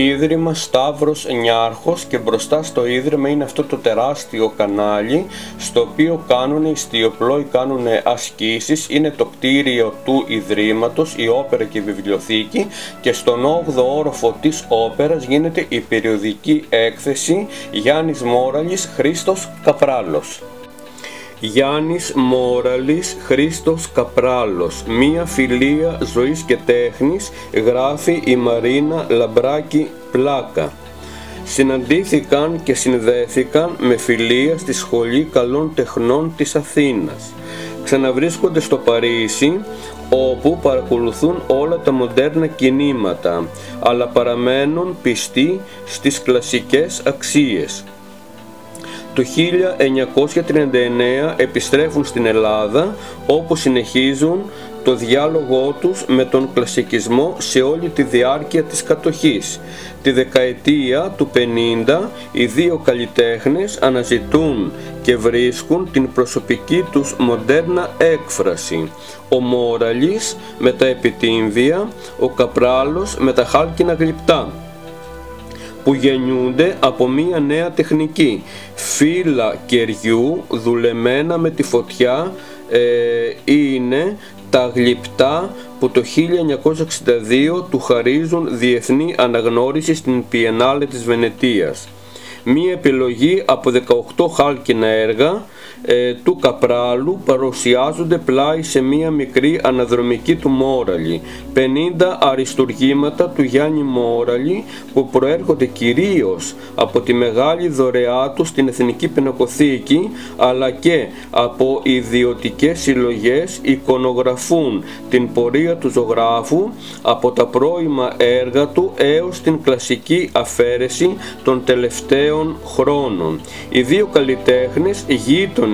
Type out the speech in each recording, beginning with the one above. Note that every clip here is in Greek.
Ίδρυμα Σταύρος Νιάρχος και μπροστά στο Ίδρυμα είναι αυτό το τεράστιο κανάλι στο οποίο κάνουν οι στιοπλόοι κάνουν ασκήσεις, είναι το κτίριο του Ιδρύματος, η όπερα και η βιβλιοθήκη και στον 8ο όροφο της όπερας γίνεται η περιοδική έκθεση Γιάννης Μόραλης Χρήστος Καπράλος. Γιάννης Μόραλης Χρήστος Καπράλος. Μία φιλία ζωής και τέχνης γράφει η Μαρίνα Λαμπράκη Πλάκα. Συναντήθηκαν και συνδέθηκαν με φιλία στη Σχολή Καλών Τεχνών της Αθήνας. Ξαναβρίσκονται στο Παρίσι όπου παρακολουθούν όλα τα μοντέρνα κινήματα αλλά παραμένουν πιστοί στις κλασικές αξίες το 1939 επιστρέφουν στην Ελλάδα όπου συνεχίζουν το διάλογό τους με τον κλασικισμό σε όλη τη διάρκεια της κατοχής. Τη δεκαετία του 50 οι δύο καλλιτέχνες αναζητούν και βρίσκουν την προσωπική τους μοντέρνα έκφραση. Ο Μόραλης με τα επιτύμβια, ο Καπράλος με τα χάλκινα γλυπτά που γεννιούνται από μία νέα τεχνική. Φύλλα κεριού δουλεμένα με τη φωτιά ε, είναι τα γλυπτά που το 1962 του χαρίζουν διεθνή αναγνώριση στην Πιενάλε της Βενετίας. Μία επιλογή από 18 χάλκινα έργα ε, του Καπράλου παρουσιάζονται πλάι σε μία μικρή αναδρομική του Μόραλη. 50 αριστουργήματα του Γιάννη Μόραλη που προέρχονται κυρίως από τη μεγάλη δωρεά του στην Εθνική Πινακοθήκη αλλά και από ιδιωτικές συλλογές εικονογραφούν την πορεία του ζωγράφου από τα πρώιμα έργα του έως την κλασική αφαίρεση των τελευταίων χρόνων. Οι δύο καλλιτέχνες γείτονες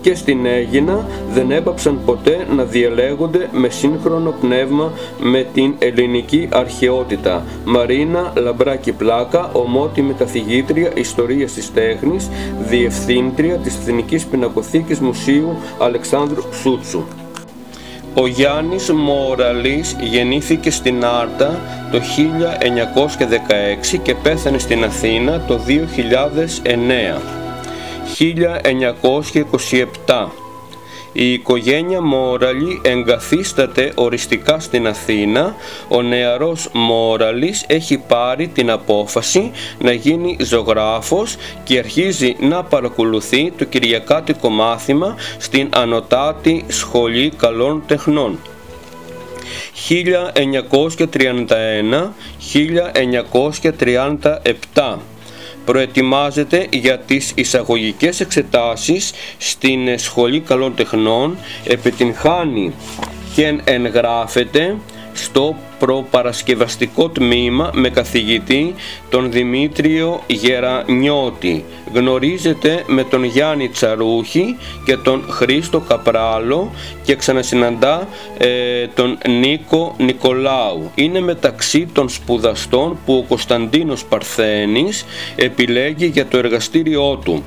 και στην Αίγινα δεν έπαψαν ποτέ να διαλέγονται με σύγχρονο πνεύμα με την ελληνική αρχαιότητα. Μαρίνα Λαμπράκη Πλάκα, ομότιμη καθηγήτρια Ιστορίας της Τέχνης, Διευθύντρια της Εθνικής Πινακοθήκης Μουσείου Αλεξάνδρου Σούτσου. Ο Γιάννης Μοραλής γεννήθηκε στην Άρτα το 1916 και πέθανε στην Αθήνα το 2009. 1927 η οικογένεια Μόραλη εγκαθίσταται οριστικά στην Αθήνα. Ο νεαρός Μόραλης έχει πάρει την απόφαση να γίνει ζωγράφος και αρχίζει να παρακολουθεί το κυριακάτικο μάθημα στην Ανωτάτη Σχολή Καλών Τεχνών. 1931-1937 προετοιμάζεται για τις εισαγωγικές εξετάσεις στην Σχολή Καλών Τεχνών, επιτυγχάνει και εγγράφεται στο προπαρασκευαστικό τμήμα με καθηγητή τον Δημήτριο Γερανιώτη. Γνωρίζεται με τον Γιάννη Τσαρούχη και τον Χρήστο Καπράλο και ξανασυναντά ε, τον Νίκο Νικολάου. Είναι μεταξύ των σπουδαστών που ο Κωνσταντίνος Παρθένης επιλέγει για το εργαστήριό του.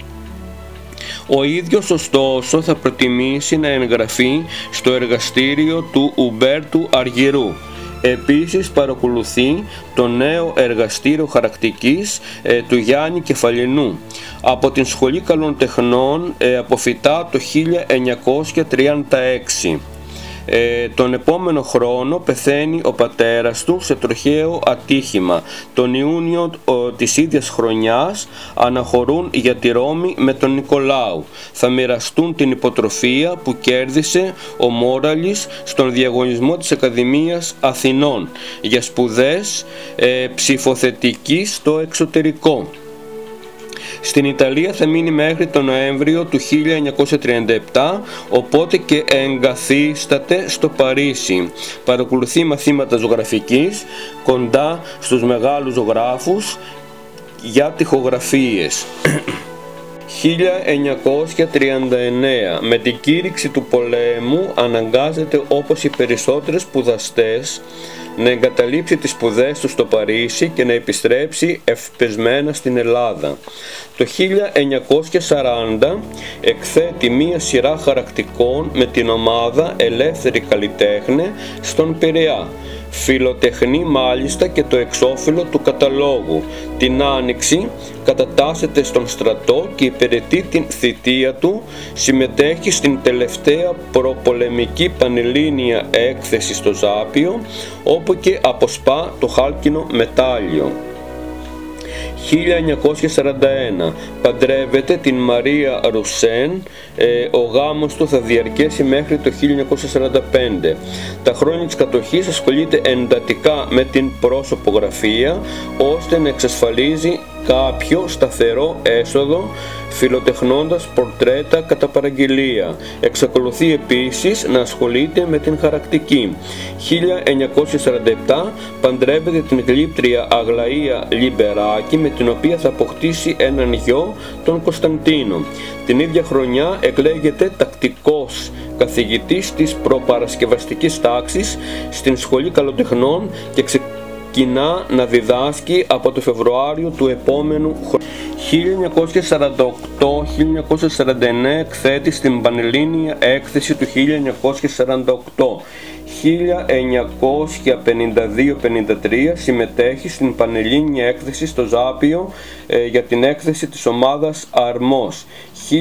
Ο ίδιος ωστόσο θα προτιμήσει να εγγραφεί στο εργαστήριο του Ουμπέρτου Αργυρού. Επίσης παρακολουθεί το νέο εργαστήριο χαρακτικής ε, του Γιάννη Κεφαλινού. Από την Σχολή Καλών Τεχνών ε, αποφυτά το 1936. Ε, τον επόμενο χρόνο πεθαίνει ο πατέρας του σε τροχαίο ατύχημα. Τον Ιούνιο ο, της ίδιας χρονιάς αναχωρούν για τη Ρώμη με τον Νικολάου. Θα μοιραστούν την υποτροφία που κέρδισε ο Μόραλης στον διαγωνισμό της Ακαδημίας Αθηνών για σπουδές ε, ψηφοθετικής στο εξωτερικό. Στην Ιταλία θα μείνει μέχρι τον Νοέμβριο του 1937, οπότε και εγκαθίσταται στο Παρίσι. Παρακολουθεί μαθήματα ζωγραφικής κοντά στους μεγάλους ζωγράφους για τυχογραφίες. 1939 με την κήρυξη του πολέμου αναγκάζεται όπως οι περισσότερες σπουδαστές να εγκαταλείψει τις σπουδές τους στο Παρίσι και να επιστρέψει ευπεσμένα στην Ελλάδα. Το 1940 εκθέτει μία σειρά χαρακτικών με την ομάδα Ελεύθερη Καλλιτέχνε στον Πειραιά. Φιλοτεχνεί μάλιστα και το εξώφυλλο του καταλόγου. Την Άνοιξη κατατάσσεται στον στρατό και υπηρετεί την θητεία του, συμμετέχει στην τελευταία προπολεμική πανελλήνια έκθεση στο Ζάπιο, όπου και αποσπά το χάλκινο μετάλλιο. 1941 παντρεύεται την Μαρία Ρουσέν, ε, ο γάμος του θα διαρκέσει μέχρι το 1945. Τα χρόνια της κατοχής ασχολείται εντατικά με την πρόσωπογραφία ώστε να εξασφαλίζει κάποιο σταθερό έσοδο φιλοτεχνώντας πορτρέτα κατά παραγγελία. Εξακολουθεί επίσης να ασχολείται με την χαρακτική. 1947 παντρεύεται την γλύπτρια Αγλαία Λιμπεράκη με την οποία θα αποκτήσει έναν γιο, τον Κωνσταντίνο. Την ίδια χρονιά εκλέγεται τακτικός καθηγητής της προπαρασκευαστικής τάξης στην Σχολή Καλοτεχνών και ξεκινά να διδάσκει από το Φεβρουάριο του επόμενου χρόνου. 1948-1949 εκθέτει στην Πανελλήνια έκθεση του 1948. 1952-53 συμμετέχει στην Πανελλήνια έκθεση στο Ζάπιο ε, για την έκθεση της ομάδας Αρμός. 1954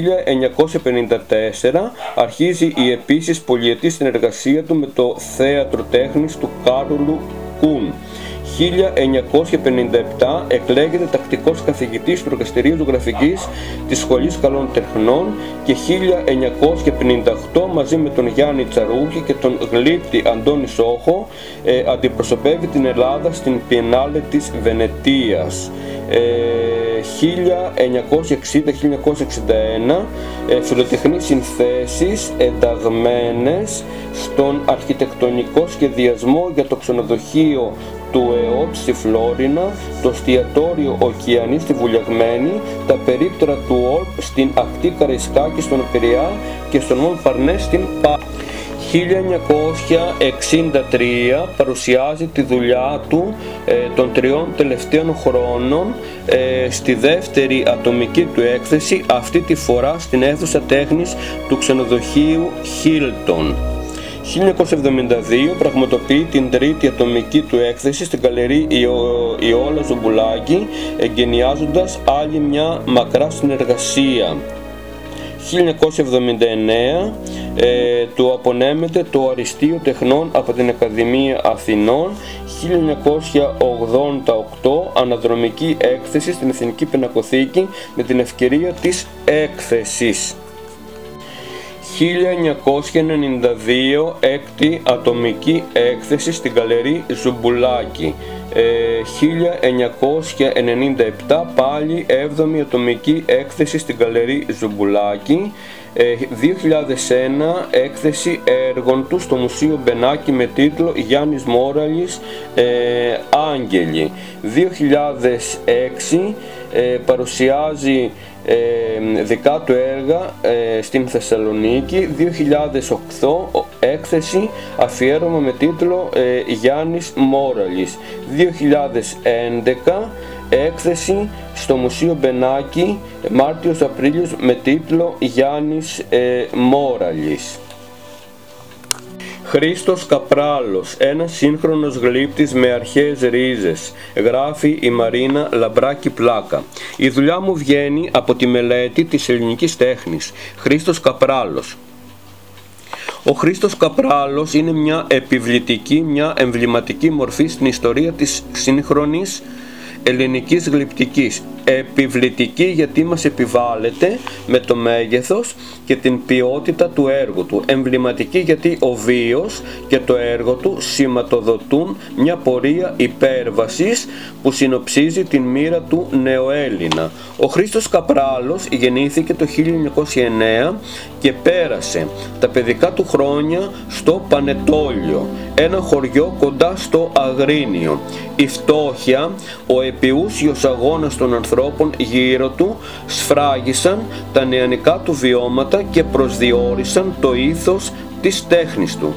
αρχίζει η επίσης πολιετής συνεργασία του με το Θέατρο Τέχνης του Κάρολου Κούν. 1957 εκλέγεται τακτικός καθηγητής του Εργαστηρίου Ζωγραφικής της Σχολής Καλών Τεχνών και 1958 μαζί με τον Γιάννη Τσαρούχη και τον γλύπτη Αντώνη Σόχο ε, αντιπροσωπεύει την Ελλάδα στην Πιενάλε της Βενετίας. 1960-1961 ε, φιλοτεχνεί συνθέσεις ενταγμένες στον αρχιτεκτονικό σχεδιασμό για το ξενοδοχείο του ΕΟΤ στη Φλόρινα, το εστιατόριο Οκεανή στη Βουλιαγμένη, τα περίπτερα του ΟΛΠ στην ακτή Καραϊσκάκη στον Πειραιά και στον Μον Παρνέ στην Πα. 1963 παρουσιάζει τη δουλειά του ε, των τριών τελευταίων χρόνων ε, στη δεύτερη ατομική του έκθεση, αυτή τη φορά στην αίθουσα τέχνης του ξενοδοχείου Hilton. 1972 πραγματοποιεί την τρίτη ατομική του έκθεση στην γκαλερί Ιόλα Ζουμπουλάκη, εγκαινιάζοντας άλλη μια μακρά συνεργασία. 1979 ε, του απονέμεται το Αριστείο Τεχνών από την Ακαδημία Αθηνών 1988 αναδρομική έκθεση στην Εθνική Πινακοθήκη με την ευκαιρία της έκθεσης 1992 έκτη ατομική έκθεση στην Γκαλερί Ζουμπουλάκη. 1997 ε, πάλι 7η ατομική έκθεση στην Γκαλερί Ζουμπουλάκη 2001 ε, έκθεση έργων του στο Μουσείο Μπενάκη με τίτλο Γιάννης Μόραλης ε, Άγγελοι 2006 ε, παρουσιάζει ε, δικά του έργα ε, στην Θεσσαλονίκη. 2008 έκθεση αφιέρωμα με τίτλο ε, Γιάννης Μόραλης 2011 έκθεση στο Μουσείο Μπενάκη Μάρτιος-Απρίλιος με τίτλο Γιάννης ε, Μόραλης Χρήστος Καπράλος, ένας σύγχρονος γλύπτης με αρχαίες ρίζες, γράφει η Μαρίνα Λαμπράκη Πλάκα. Η δουλειά μου βγαίνει από τη μελέτη της ελληνικής τέχνης. Χρήστος Καπράλος. Ο Χρήστος Καπράλος είναι μια επιβλητική, μια εμβληματική μορφή στην ιστορία της σύγχρονης ελληνικής γλυπτικής επιβλητική γιατί μας επιβάλλεται με το μέγεθος και την ποιότητα του έργου του. Εμβληματική γιατί ο βίος και το έργο του σηματοδοτούν μια πορεία υπέρβασης που συνοψίζει την μοίρα του νεοέλληνα. Ο Χρήστος Καπράλος γεννήθηκε το 1909 και πέρασε τα παιδικά του χρόνια στο Πανετόλιο ένα χωριό κοντά στο Αγρίνιο. Η φτώχεια, ο επιούσιος αγώνας των ανθρώπων γύρω του σφράγισαν τα νεανικά του βιώματα και προσδιορίσαν το ήθος της τέχνης του.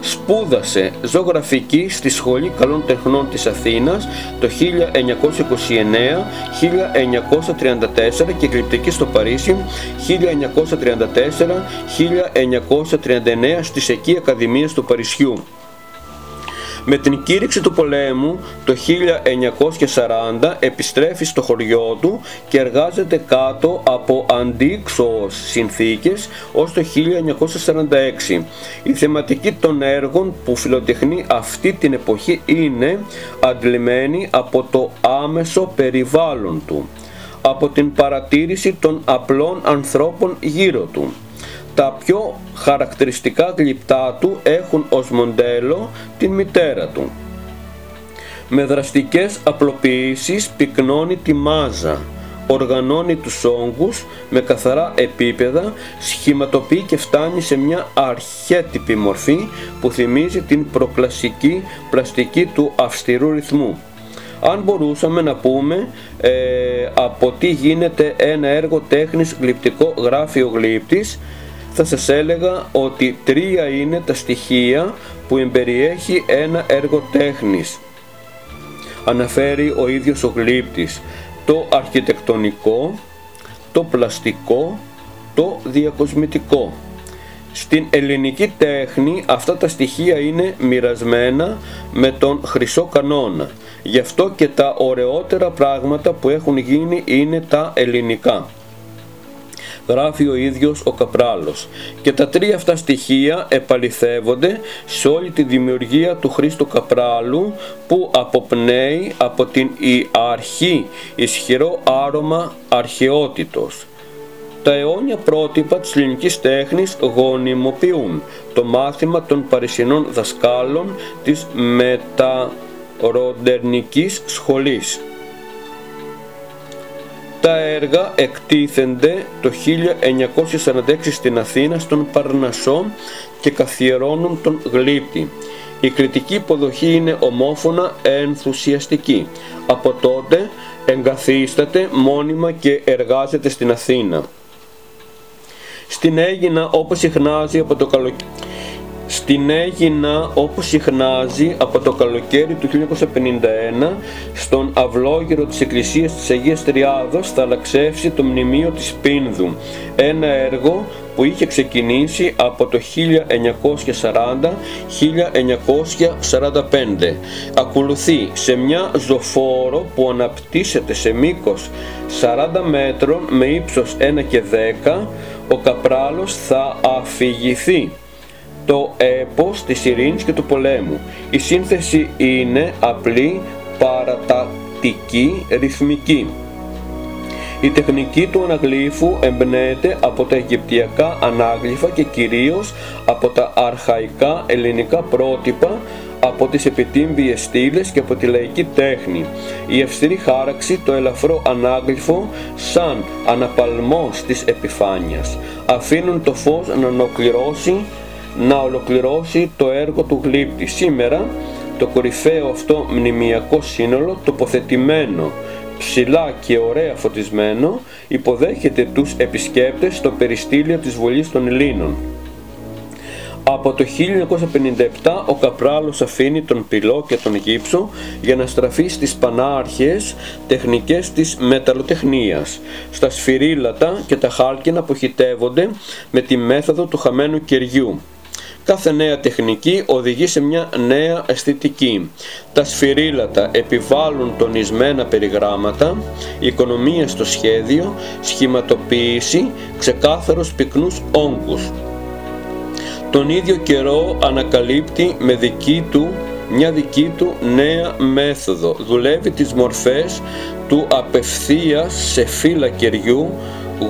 Σπούδασε ζωγραφική στη Σχολή Καλών Τεχνών της Αθήνας το 1929-1934 και γλυπτική στο Παρίσι 1934-1939 στις εκεί Ακαδημίες του Παρισιού. Με την κήρυξη του πολέμου το 1940 επιστρέφει στο χωριό του και εργάζεται κάτω από αντίξωος συνθήκες ως το 1946. Η θεματική των έργων που φιλοτεχνεί αυτή την εποχή είναι αντλημένη από το άμεσο περιβάλλον του, από την παρατήρηση των απλών ανθρώπων γύρω του τα πιο χαρακτηριστικά γλυπτά του έχουν ως μοντέλο την μητέρα του. Με δραστικές απλοποιήσεις πυκνώνει τη μάζα, οργανώνει τους όγκους με καθαρά επίπεδα, σχηματοποιεί και φτάνει σε μια αρχέτυπη μορφή που θυμίζει την προκλασική πλαστική του αυστηρού ρυθμού. Αν μπορούσαμε να πούμε ε, από τι γίνεται ένα έργο τέχνης γλυπτικό γράφει ο γλύπτης, θα σας έλεγα ότι τρία είναι τα στοιχεία που εμπεριέχει ένα έργο τέχνης. Αναφέρει ο ίδιος ο γλύπτης το αρχιτεκτονικό, το πλαστικό, το διακοσμητικό. Στην ελληνική τέχνη αυτά τα στοιχεία είναι μοιρασμένα με τον χρυσό κανόνα. Γι' αυτό και τα ωραιότερα πράγματα που έχουν γίνει είναι τα ελληνικά γράφει ο ίδιος ο Καπράλος. Και τα τρία αυτά στοιχεία επαληθεύονται σε όλη τη δημιουργία του Χρήστου Καπράλου που αποπνέει από την η αρχή ισχυρό άρωμα αρχαιότητος. Τα αιώνια πρότυπα της ελληνικής τέχνης γονιμοποιούν το μάθημα των παρισινών δασκάλων της μεταροντερνικής σχολής. Τα έργα εκτίθενται το 1946 στην Αθήνα στον Παρνασσό και καθιερώνουν τον γλύπτη. Η κριτική υποδοχή είναι ομόφωνα ενθουσιαστική. Από τότε εγκαθίσταται μόνιμα και εργάζεται στην Αθήνα. Στην Έγινα όπως συχνάζει από το καλοκαίρι στην Έγινα όπως συχνάζει από το καλοκαίρι του 1951 στον αυλόγυρο της Εκκλησίας της Αγίας Τριάδος θα αλλαξεύσει το μνημείο της Πίνδου, ένα έργο που είχε ξεκινήσει από το 1940-1945. Ακολουθεί σε μια ζωφόρο που αναπτύσσεται σε μήκος 40 μέτρων με ύψος 1 και 10, ο Καπράλος θα αφηγηθεί το έπος της ειρήνης και του πολέμου. Η σύνθεση είναι απλή, παρατακτική, ρυθμική. Η τεχνική του αναγλύφου εμπνέεται από τα Αιγυπτιακά ανάγλυφα και κυρίως από τα αρχαϊκά ελληνικά πρότυπα από τις επιτύμβιες στήλες και από τη λαϊκή τέχνη. Η αυστηρή χάραξη, το ελαφρό ανάγλυφο σαν αναπαλμός της επιφάνειας αφήνουν το φως να ολοκληρώσει να ολοκληρώσει το έργο του γλύπτη. Σήμερα το κορυφαίο αυτό μνημιακό σύνολο τοποθετημένο ψηλά και ωραία φωτισμένο υποδέχεται τους επισκέπτες στο περιστήλιο της Βολής των Ελλήνων. Από το 1957 ο Καπράλος αφήνει τον πυλό και τον γύψο για να στραφεί στις πανάρχες τεχνικές της μεταλλοτεχνίας, στα σφυρίλατα και τα χάλκινα που χυτεύονται με τη μέθοδο του χαμένου κεριού. Κάθε νέα τεχνική οδηγεί σε μια νέα αισθητική. Τα σφυρίλατα επιβάλλουν τονισμένα περιγράμματα, οικονομία στο σχέδιο, σχηματοποίηση, ξεκάθαρος πυκνούς όγκους. Τον ίδιο καιρό ανακαλύπτει με δική του μια δική του νέα μέθοδο. Δουλεύει τις μορφές του απευθείας σε φύλλα κεριού,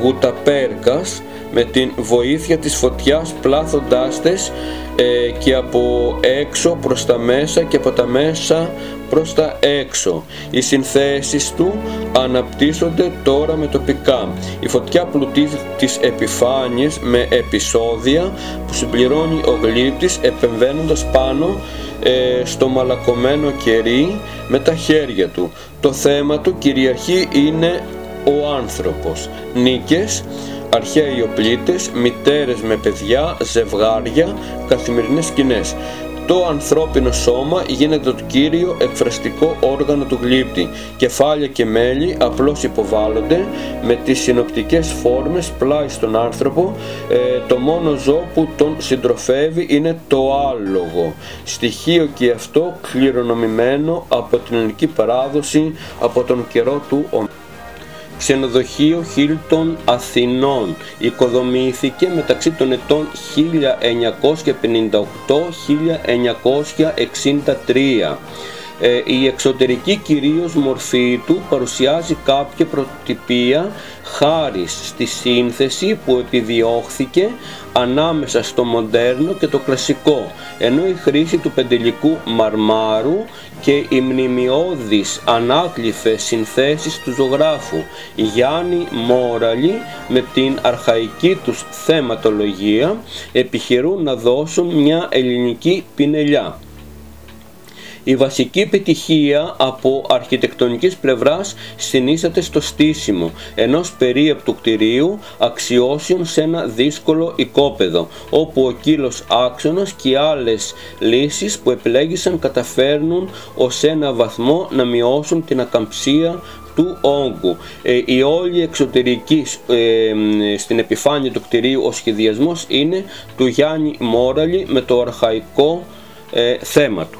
γουταπέρκας, με την βοήθεια της φωτιάς πλάθοντάς τες ε, και από έξω προς τα μέσα και από τα μέσα προς τα έξω. Οι συνθέσεις του αναπτύσσονται τώρα με τοπικά. Η φωτιά πλουτίζει τις επιφάνειες με επεισόδια που συμπληρώνει ο γλύπτης επεμβαίνοντας πάνω ε, στο μαλακωμένο κερί με τα χέρια του. Το θέμα του κυριαρχεί είναι ο άνθρωπος. Νίκες αρχαίοι οπλίτες, μητέρες με παιδιά, ζευγάρια, καθημερινές σκηνές. Το ανθρώπινο σώμα γίνεται το κύριο εκφραστικό όργανο του γλύπτη. Κεφάλια και μέλη απλώς υποβάλλονται με τις συνοπτικές φόρμες πλάι στον άνθρωπο. Ε, το μόνο ζώο που τον συντροφεύει είναι το άλογο. Στοιχείο και αυτό κληρονομημένο από την ελληνική παράδοση από τον καιρό του ξενοδοχείο Χίλτον Αθηνών. Οικοδομήθηκε μεταξύ των ετών 1958-1963. Ε, η εξωτερική κυρίως μορφή του παρουσιάζει κάποια προτυπία χάρη στη σύνθεση που επιδιώχθηκε ανάμεσα στο μοντέρνο και το κλασικό, ενώ η χρήση του πεντελικού μαρμάρου και οι μνημειώδεις ανάκλυφες συνθέσεις του ζωγράφου Γιάννη Μόραλη με την αρχαϊκή τους θεματολογία επιχειρούν να δώσουν μια ελληνική πινελιά. Η βασική επιτυχία από αρχιτεκτονικής πλευράς συνίσταται στο στήσιμο ενός περίεπτου κτηρίου αξιώσεων σε ένα δύσκολο οικόπεδο, όπου ο κύλος άξονας και άλλες λύσεις που επιλέγησαν καταφέρνουν ως ένα βαθμό να μειώσουν την ακαμψία του όγκου. Ε, η όλη εξωτερική ε, στην επιφάνεια του κτηρίου ο σχεδιασμός είναι του Γιάννη Μόραλη με το αρχαϊκό ε, θέμα του.